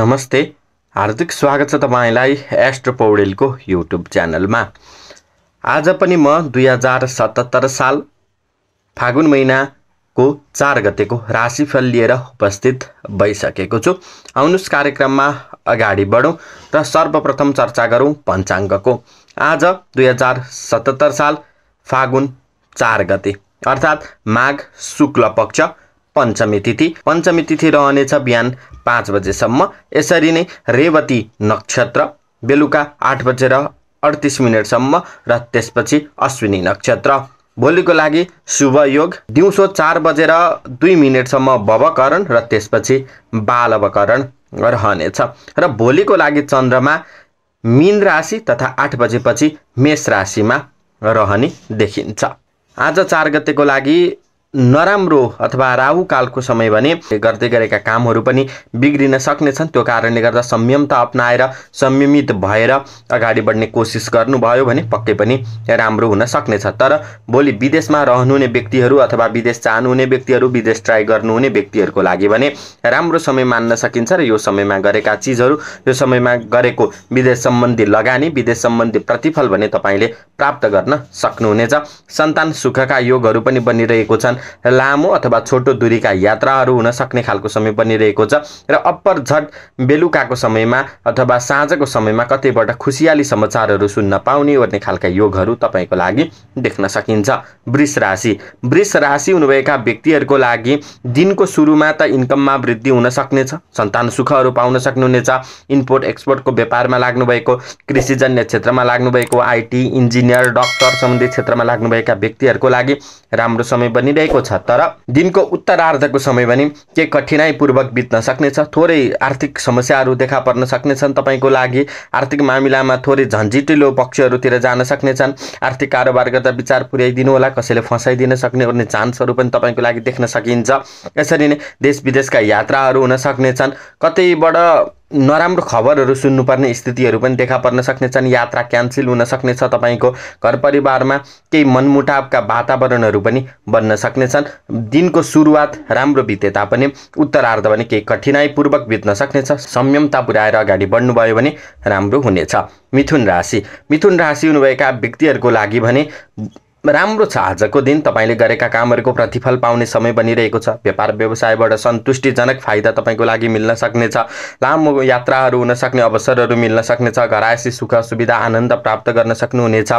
नमस्ते। हार्दिक स्वागत छ तपाईँलाई एस्ट्रो पौडेलको युट्युब च्यानलमा। आज पनि म दुई हजार सतहत्तर साल फागुन महिनाको चार गतेको राशिफल लिएर उपस्थित भइसकेको छु। आउनुहोस् कार्यक्रममा अगाडि बढौँ र सर्वप्रथम चर्चा गरौँ पञ्चाङ्गको। आज दुई हजार सतहत्तर साल फागुन चार गते। अर्थात् माघ शुक्ल पक्ष पञ्चमी तिथि। पञ्चमी तिथि रहनेछ बिहान पाँच बजेसम्म। यसरी नै रेवती नक्षत्र बेलुका आठ बजेर अडतिस मिनटसम्म र त्यसपछि अश्विनी नक्षत्र। भोलिको लागि शुभ योग। दिउँसो चार बजेर दुई मिनटसम्म बवकरण र त्यसपछि बालवकरण रहनेछ। र भोलिको लागि चन्द्रमा मिन राशि तथा आठ बजेपछि मेष राशिमा रहने देखिन्छ। आज चार गतेको लागि नराम्रो अथवा राहुकालको समय भने गर्दै गरेका कामहरू पनि बिग्रिन सक्नेछन्। त्यो कारणले गर्दा संयमता अप्नाएर संयमित भएर अगाडि बढ्ने कोसिस गर्नुभयो भने पक्कै पनि राम्रो हुन सक्नेछ। तर भोलि विदेशमा रहनुहुने व्यक्तिहरू अथवा विदेश जानुहुने व्यक्तिहरू विदेश ट्राई गर्नुहुने व्यक्तिहरूको लागि भने राम्रो समय मान्न सकिन्छ र यो समयमा गरेका चिजहरू यो समयमा गरेको विदेश सम्बन्धी लगानी विदेश सम्बन्धी प्रतिफल भने तपाईँले प्राप्त गर्न सक्नुहुनेछ। सन्तान सुखका योगहरू पनि बनिरहेको छन्। लामो अथवा छोटो दूरीका यात्राहरू हुन सक्ने खालको समय बनिरहेको छ र अप्पर झट बेलुकाको समयमा अथवा साँझको समयमा कतैबाट खुसियाली समाचारहरू सुन्न पाउने ओर्ने खालका योगहरू तपाईँको लागि देख्न सकिन्छ। वृष राशि। वृष राशि हुनुभएका व्यक्तिहरूको लागि दिनको सुरुमा त इन्कममा वृद्धि हुन सक्नेछ सन्तान सुखहरू पाउन सक्नुहुनेछ इम्पोर्ट एक्सपोर्टको व्यापारमा लाग्नुभएको कृषिजन्य क्षेत्रमा लाग्नुभएको आइटी इन्जिनियर डक्टर सम्बन्धी क्षेत्रमा लाग्नुभएका व्यक्तिहरूको लागि राम्रो समय बनिरहेको रहेको छ तर दिनको उत्तरार्धको समय भने के कठिनाइपूर्वक बित्न सक्नेछ? थोरै आर्थिक समस्याहरू देखा पर्न सक्नेछन् तपाईँको लागि। आर्थिक मामिलामा थोरै झन्झिटिलो पक्षहरूतिर जान सक्नेछन्। आर्थिक कारोबार गर्दा विचार पुर्याइदिनु होला कसैले फसाइदिन सक्ने ओर्ने चान्सहरू पनि तपाईँको लागि देख्न सकिन्छ। यसरी नै देश विदेशका यात्राहरू हुन सक्नेछन्। कतैबाट नराम्रो खबरहरू सुन्नुपर्ने स्थितिहरू पनि देखा पर्न सक्नेछन्। यात्रा क्यान्सल हुन सक्नेछ। तपाईँको घर परिवारमा केही मनमुटावका वातावरणहरू पनि बन्न सक्नेछन्। दिनको सुरुवात राम्रो बिते तापनि उत्तरार्ध भने केही कठिनाइपूर्वक बित्न सक्नेछ। संयमता पुर्याएर अगाडि बढ्नुभयो भने राम्रो हुनेछ। मिथुन राशि। मिथुन राशि हुनुभएका व्यक्तिहरूको लागि भने राम्रो छ। आजको दिन तपाईँले गरेका कामहरूको प्रतिफल पाउने समय बनिरहेको छ। व्यापार व्यवसायबाट सन्तुष्टिजनक फाइदा तपाईँको लागि मिल्न सक्नेछ। लामो यात्राहरू हुन सक्ने अवसरहरू मिल्न सक्नेछ। घरायसी सुख सुविधा आनन्द प्राप्त गर्न सक्नुहुनेछ।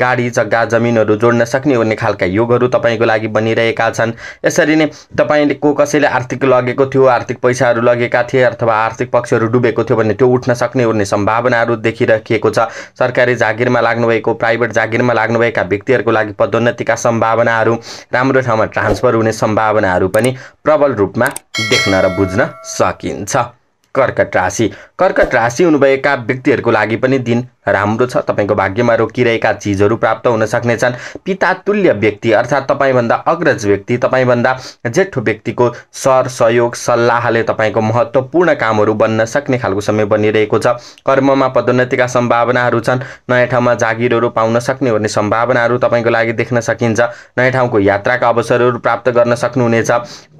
गाडी जग्गा जमिनहरू जोड्न सक्ने ओर्ने खालका योगहरू तपाईँको लागि बनिरहेका छन्। यसरी नै तपाईँले को कसैले आर्थिक लगेको थियो आर्थिक पैसाहरू लगेका थिए अथवा आर्थिक पक्षहरू डुबेको थियो भने त्यो उठ्न सक्ने ओर्ने सम्भावनाहरू देखिराखिएको छ। सरकारी जागिरमा लाग्नुभएको प्राइभेट जागिरमा लाग्नुभएका व्यक्तिहरूको लागि लागि पदोन्नतिका सम्भावनाहरू राम्रो ठाउँमा ट्रान्सफर हुने सम्भावनाहरू पनि प्रबल रूपमा देख्न र बुझ्न सकिन्छ। कर्कट राशि कर्कट राशि हुनुभएका व्यक्तिहरूको लागि पनि दिन राम्रो छ। तपाईँको भाग्यमा रोकिरहेका चिजहरू प्राप्त हुन सक्नेछन्। पिता तुल्य व्यक्ति अर्थात् तपाईँभन्दा अग्रज व्यक्ति तपाईँभन्दा जेठो व्यक्तिको सर सहयोग सल्लाहले तपाईँको महत्त्वपूर्ण कामहरू बन्न सक्ने खालको समय बनिरहेको छ। कर्ममा पदोन्नतिका सम्भावनाहरू छन्। नयाँ ठाउँमा जागिरहरू पाउन सक्ने भन्ने सम्भावनाहरू तपाईँको लागि देख्न सकिन्छ। नयाँ ठाउँको यात्राका अवसरहरू प्राप्त गर्न सक्नुहुनेछ।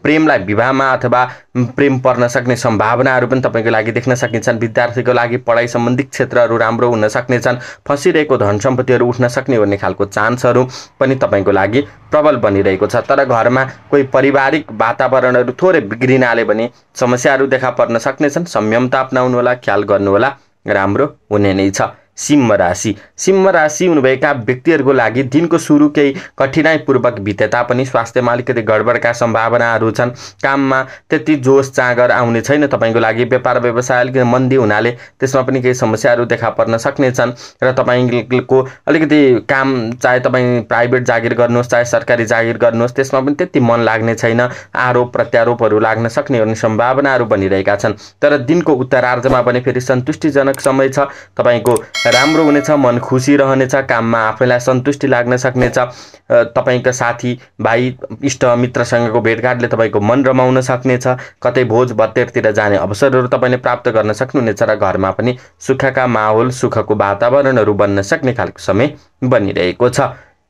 प्रेमलाई विवाहमा अथवा प्रेम पर्न सक्ने सम्भावनाहरू पनि तपाईँको लागि देख्न सकिन्छन्। विद्यार्थीको लागि पढाइ सम्बन्धी क्षेत्रहरू राम्रो हुन सक्नेछन्। फसिरहेको धन सम्पत्तिहरू उठ्न सक्ने भन्ने खालको चान्सहरू पनि तपाईँको लागि प्रबल बनिरहेको छ। तर घरमा कोही पारिवारिक वातावरणहरू थोरै बिग्रिनाले भने समस्याहरू देखा पर्न सक्नेछन्। संयमता अप्नाउनु होला ख्याल गर्नुहोला। राम्रो हुने नै छ। सिंह राशि। सिंह राशि हुनुभएका व्यक्तिहरूको लागि दिनको सुरु केही कठिनाइपूर्वक बिते तापनि स्वास्थ्यमा अलिकति गडबडका सम्भावनाहरू छन्। काममा त्यति जोस चाँगर आउने छैन। तपाईँको लागि व्यापार व्यवसाय अलिकति मन्दी हुनाले त्यसमा पनि केही समस्याहरू देखा पर्न सक्नेछन् र तपाईँको अलिकति काम चाहे तपाईँ प्राइभेट जागिर गर्नुहोस् चाहे सरकारी जागिर गर्नुहोस् त्यसमा पनि त्यति मन लाग्ने छैन। आरोप प्रत्यारोपहरू लाग्न सक्ने सम्भावनाहरू बनिरहेका छन्। तर दिनको उत्तरार्धमा पनि फेरि सन्तुष्टिजनक समय छ। तपाईँको राम्रो हुनेछ मन खुसी रहनेछ काममा आफैलाई सन्तुष्टि लाग्न सक्नेछ। तपाईँका साथी भाइ इष्ट मित्रसँगको भेटघाटले तपाईँको मन रमाउन सक्नेछ। कतै भोज भत्तेरतिर जाने अवसरहरू तपाईँले प्राप्त गर्न सक्नुहुनेछ र घरमा पनि सुखका माहौल सुखको वातावरणहरू बन्न सक्ने खालको समय बनिरहेको छ।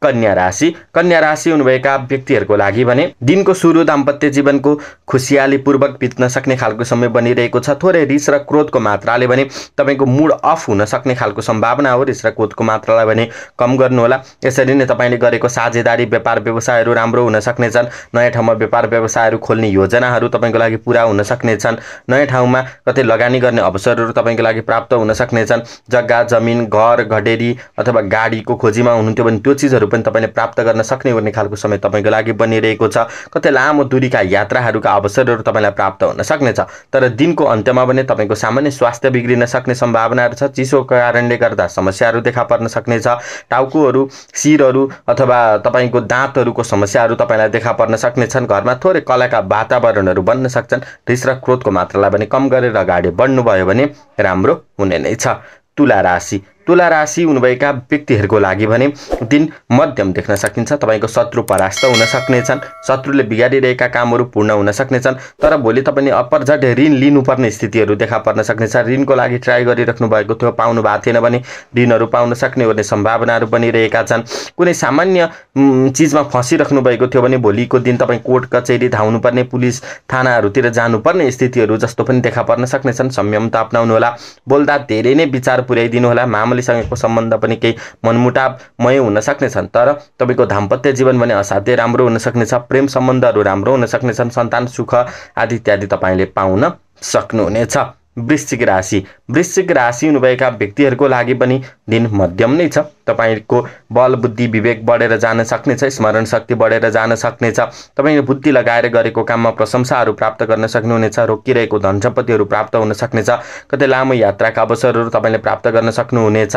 कन्या राशि। कन्या राशि हुनुभएका व्यक्तिहरूको लागि भने दिनको सुरु दाम्पत्य जीवनको खुसियालीपूर्वक बित्न सक्ने खालको समय बनिरहेको छ। थोरै रिस र क्रोधको मात्राले भने तपाईँको मुड अफ हुन सक्ने खालको सम्भावना हो। रिस र क्रोधको मात्रालाई भने कम गर्नुहोला। यसरी नै तपाईँले गरेको साझेदारी व्यापार व्यवसायहरू राम्रो हुन सक्नेछन्। नयाँ ठाउँमा व्यापार व्यवसायहरू खोल्ने योजनाहरू तपाईँको लागि पुरा हुन सक्नेछन्। नयाँ ठाउँमा कतै लगानी गर्ने अवसरहरू तपाईँको लागि प्राप्त हुन सक्नेछन्। जग्गा जमिन घर घडेरी अथवा गाडीको खोजीमा हुनुहुन्थ्यो भने त्यो चिजहरू पनि तपाईँले प्राप्त गर्न सक्ने गर्ने खालको समय तपाईँको लागि बनिरहेको छ। कतै लामो दूरीका यात्राहरूका अवसरहरू तपाईँलाई प्राप्त हुन सक्नेछ। तर दिनको अन्त्यमा भने तपाईँको सामान्य स्वास्थ्य बिग्रिन सक्ने सम्भावनाहरू छ। चिसोको कारणले गर्दा समस्याहरू देखा पर्न सक्नेछ। टाउकोहरू शिरहरू अथवा तपाईँको दाँतहरूको समस्याहरू तपाईँलाई देखा पर्न सक्नेछन्। घरमा थोरै कलाका वातावरणहरू बन्न सक्छन्। रिस र क्रोधको मात्रालाई पनि कम गरेर अगाडि बढ्नुभयो भने राम्रो हुने नै छ। तुला राशि। तुला राशि हुनुभएका व्यक्तिहरूको लागि भने दिन मध्यम देख्न सकिन्छ। तपाईँको शत्रु परास्त हुन सक्नेछन्। शत्रुले बिगारिरहेका कामहरू पूर्ण हुन सक्नेछन्। तर भोलि तपाईँले अपरझट ऋण लिनुपर्ने स्थितिहरू देखा पर्न सक्नेछ। ऋणको लागि ट्राई गरिराख्नु भएको थियो पाउनु भएको थिएन भने ऋणहरू पाउन सक्ने भन्ने सम्भावनाहरू बनिरहेका छन्। कुनै सामान्य चिजमा फँसिराख्नु भएको थियो भने भोलिको दिन तपाईँ कोर्ट कचेरी धाउनुपर्ने पुलिस थानाहरूतिर जानुपर्ने स्थितिहरू जस्तो पनि देखा पर्न सक्नेछन्। संयमता अप्नाउनु होला बोल्दा धेरै नै विचार पुर्याइदिनु होला मामला फ्यामिलीसँगको सम्बन्ध पनि केही मनमुटावमय हुन सक्नेछन्। तर तपाईँको दाम्पत्य जीवन भने असाध्यै राम्रो हुन सक्नेछ प्रेम सम्बन्धहरू राम्रो हुन सक्नेछन् सन्तान सुख आदि इत्यादि तपाईँले पाउन सक्नुहुनेछ। वृश्चिक राशि। वृश्चिक राशि हुनुभएका व्यक्तिहरूको लागि पनि दिन मध्यम नै छ। तपाईँको बल बुद्धि विवेक बढेर जान सक्नेछ स्मरण शक्ति बढेर जान सक्नेछ। तपाईँले बुद्धि लगाएर गरेको काममा प्रशंसाहरू प्राप्त गर्न सक्नुहुनेछ रोकिरहेको धन सम्पत्तिहरू प्राप्त हुन सक्नेछ। कतै लामो यात्राका अवसरहरू तपाईँले प्राप्त गर्न सक्नुहुनेछ।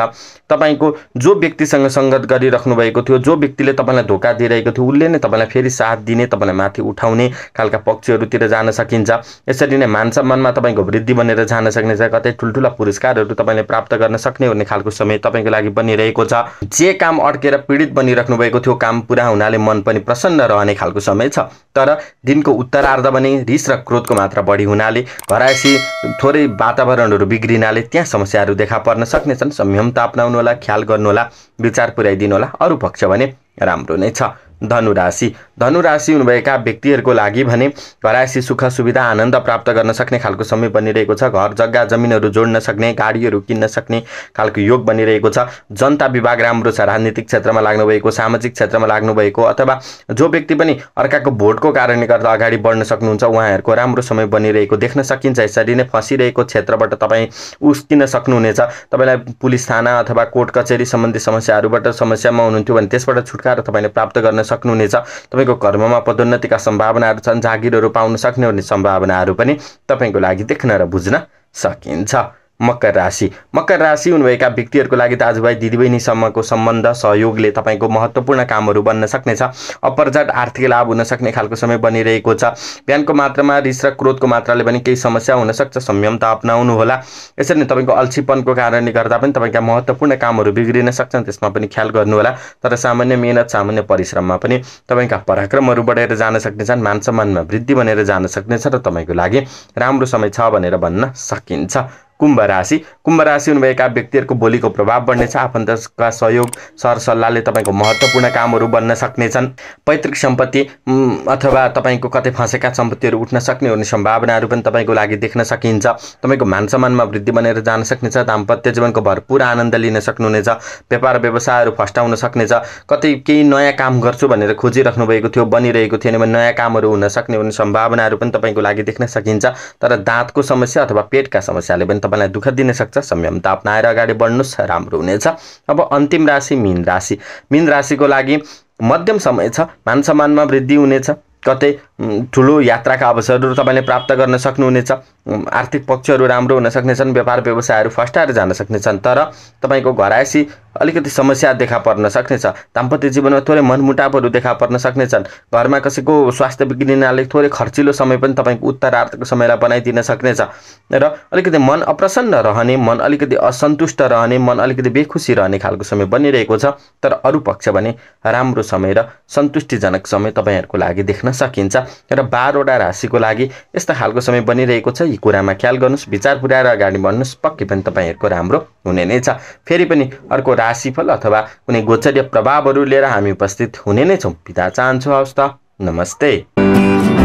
तपाईँको जो व्यक्तिसँग सङ्गत गरिराख्नु भएको थियो जो व्यक्तिले तपाईँलाई धोका दिइरहेको थियो उसले नै तपाईँलाई फेरि साथ दिने तपाईँलाई माथि उठाउने खालका पक्षहरूतिर जान सकिन्छ। यसरी नै मान सम्मानमा तपाईँको वृद्धि बनेर जान सक्नेछ। कतै ठुल्ठुला पुरस्कारहरू तपाईँले प्राप्त गर्न सक्ने भन्ने खालको समय तपाईँको लागि बनिरहेको छ। जे काम अड्केर पीडित बनिराख्नु भएको थियो काम पुरा हुनाले मन पनि प्रसन्न रहने खालको समय छ। तर दिनको उत्तरार्ध भने रिस र क्रोधको मात्रा बढी हुनाले घरायसी थोरै वातावरणहरू बिग्रिनाले त्यहाँ समस्याहरू देखा पर्न सक्नेछन्। संयमता अप्नाउनु होला ख्याल गर्नुहोला विचार पुर्याइदिनु होला अरू पक्ष भने राम्रो नै छ। धनुराशि धनुराशि हुनुभएका व्यक्तिहरूको लागि भने घरायसी सुख सुविधा आनन्द प्राप्त गर्न सक्ने खालको समय बनिरहेको छ। घर जग्गा जमिनहरू जोड्न सक्ने गाडीहरू किन्न सक्ने खालको योग बनिरहेको छ। जनता विभाग राम्रो छ। राजनीतिक क्षेत्रमा लाग्नुभएको सामाजिक क्षेत्रमा लाग्नुभएको अथवा जो व्यक्ति पनि अर्काको भोटको कारणले गर्दा अगाडि बढ्न सक्नुहुन्छ उहाँहरूको राम्रो समय बनिरहेको देख्न सकिन्छ। यसरी नै फँसिरहेको क्षेत्रबाट तपाईँ उस्किन सक्नुहुनेछ। तपाईँलाई पुलिस थाना अथवा कोर्ट कचेरी सम्बन्धी समस्याहरूबाट समस्यामा हुनुहुन्थ्यो भने त्यसबाट छुटकारा तपाईँले प्राप्त गर्न सक्नुहुनेछ। तपाईँको कर्ममा पदोन्नतिका सम्भावनाहरू छन् जागिरहरू पाउन सक्ने भन्ने सम्भावनाहरू पनि तपाईँको लागि देख्न र बुझ्न सकिन्छ। मकर राशि। मकर राशि हुनुभएका व्यक्तिहरूको लागि दाजुभाइ दिदीबहिनीसम्मको सम्बन्ध सहयोगले तपाईँको महत्त्वपूर्ण कामहरू बन्न सक्नेछ। अपरजट आर्थिक लाभ हुन सक्ने खालको समय बनिरहेको छ। बिहानको मात्रामा रिस र क्रोधको मात्राले पनि केही समस्या हुनसक्छ संयमता अप्नाउनु होला यसरी नै तपाईँको अल्छीपनको कारणले गर्दा पनि तपाईँका महत्त्वपूर्ण कामहरू बिग्रिन सक्छन् त्यसमा पनि ख्याल गर्नुहोला। तर सामान्य मेहनत सामान्य परिश्रममा पनि तपाईँका पराक्रमहरू बढेर जान सक्नेछन् मान सम्मानमा वृद्धि बनेर जान सक्नेछ र तपाईँको लागि राम्रो समय छ भनेर भन्न सकिन्छ। कुम्भ राशि। कुम्भ राशि हुनुभएका व्यक्तिहरूको बोलीको प्रभाव बढ्नेछ आफन्तका सहयोग सरसल्लाहले तपाईँको महत्त्वपूर्ण कामहरू बन्न सक्नेछन्। पैतृक सम्पत्ति अथवा तपाईँको कतै फँसेका सम्पत्तिहरू उठ्न सक्ने हुने सम्भावनाहरू पनि तपाईँको लागि देख्न सकिन्छ। तपाईँको मान सम्मानमा वृद्धि बनेर जान सक्नेछ। दाम्पत्य जीवनको भरपुर आनन्द लिन सक्नुहुनेछ। व्यापार व्यवसायहरू फस्टाउन सक्नेछ। कतै केही नयाँ काम गर्छु भनेर खोजिराख्नु भएको थियो बनिरहेको थिएन भने नयाँ कामहरू हुन सक्ने हुने सम्भावनाहरू पनि तपाईँको लागि देख्न सकिन्छ। तर दाँतको समस्या अथवा पेटका समस्याले पनि तपाईँलाई दुःख दिन सक्छ संयमता अप्नाएर अगाडि बढ्नुहोस् राम्रो हुनेछ। अब अन्तिम राशि मिन राशि। मिन राशिको लागि मध्यम समय छ मान सम्मानमा वृद्धि हुनेछ। कतै ठुलो यात्राका अवसरहरू तपाईँले प्राप्त गर्न सक्नुहुनेछ। आर्थिक पक्षहरू राम्रो हुन सक्नेछन् व्यापार व्यवसायहरू फस्टाएर जान सक्नेछन् तर तपाईँको घरायसी अलिकति समस्या देखा पर्न सक्नेछ। दाम्पत्य जीवनमा थोरै मनमुटावहरू देखा पर्न सक्नेछन्। घरमा कसैको स्वास्थ्य बिग्रिनाले थोरै खर्चिलो समय पनि तपाईँको उत्तरार्धको समयलाई बनाइदिन सक्नेछ। र अलिकति मन अप्रसन्न रहने मन अलिकति असन्तुष्ट रहने मन अलिकति बेखुसी रहने खालको समय बनिरहेको छ। तर अरू पक्ष भने राम्रो समय र सन्तुष्टिजनक समय तपाईँहरूको लागि देख्न सकिन्छ। र बाह्रवटा राशिको लागि यस्तो खालको समय बनिरहेको छ। यी कुरामा ख्याल गर्नुहोस् विचार पुर्याएर अगाडि बढ्नुहोस्। पक्कै पनि तपाईँहरूको राम्रो हुने नै छ। फेरि पनि अर्को राशिफल अथवा कुनै गोचरीय प्रभावहरू लिएर हामी उपस्थित हुने नै छौँ। पिता चाहन्छु हवस् त। नमस्ते।